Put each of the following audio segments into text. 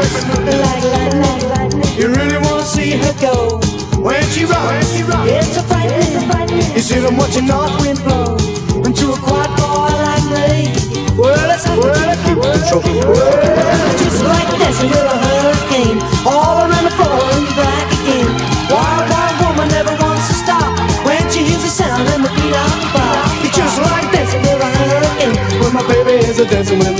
like lightning. You really wanna see her go when she runs. It's a frightening. You see them watching north wind blow into a quad boy like me. Well, it's well, it's control. Well, just like with a hurricane, all around the floor and back again. Wild, wild woman never wants to stop when she hears the sound and the beat of the bar. It's just like with a hurricane when my baby is a dancing with me.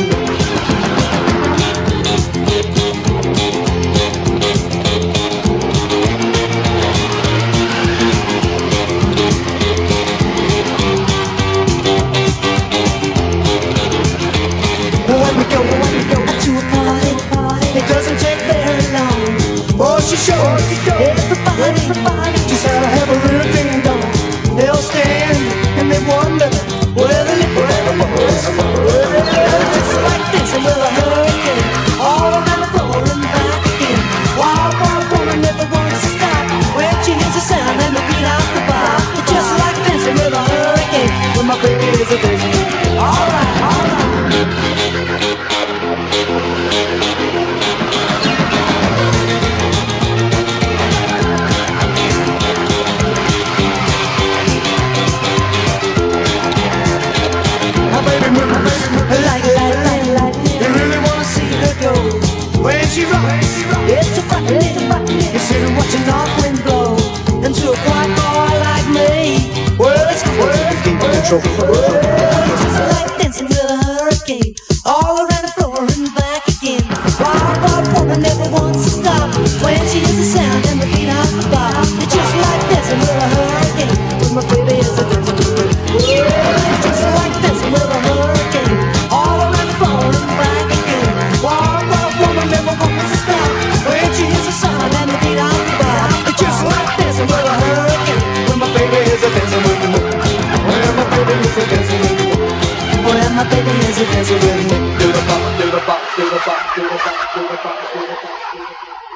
Shows everybody, just how to have a real ding dong. They'll stand and they wonder where the nipple was. Just like dancing with a hurricane, all around the floor and back again. Wild, wild woman never wants to stop when she hears the sound and the beat out the bar. Just like dancing with a hurricane when my baby is a dancing. It's my baby is a dancer with me. Do the bop, do the bop, do the bop, do the bop, do the bop, do the bop, do the bop.